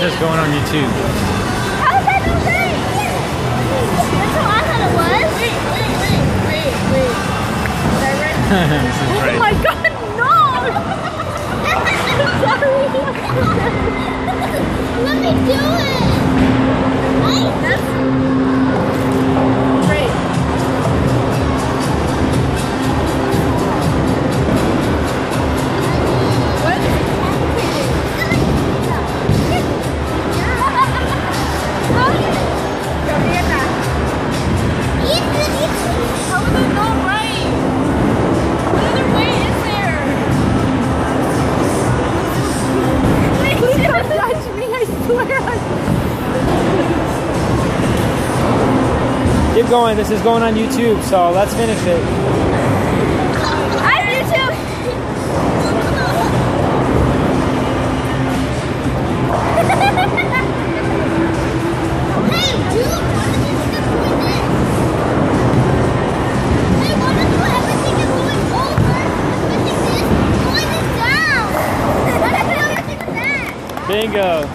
going on YouTube. How is that not right? That's how I thought it was. Wait, wait, wait, wait, wait. Is that right? this is Oh my god, don't me, I swear. Keep going. This is going on YouTube, so let's finish it. Bingo.